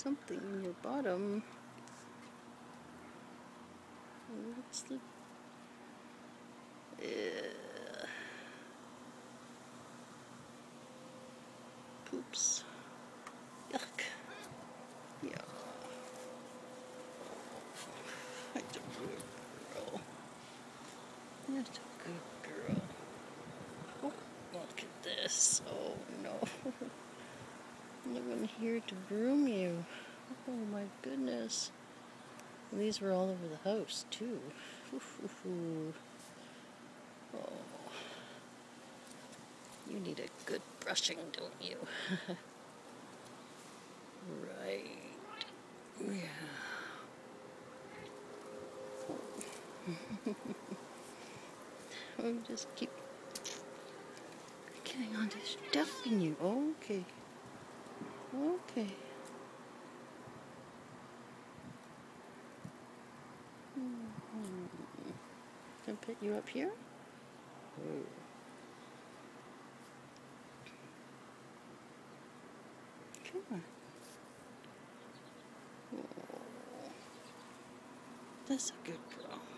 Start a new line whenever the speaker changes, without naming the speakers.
something in your bottom. What's the... Uh, poops. Yuck. Yeah. That's a good girl. That's a good girl. Oh, look at this. Oh. No one here to groom you. Oh my goodness. And these were all over the house too. Oh. You need a good brushing, don't you? right. Yeah. we just keep getting on to stuff in you. Okay. Okay. Mm-hmm. Can I put you up here? Ooh. Come on. That's a good girl.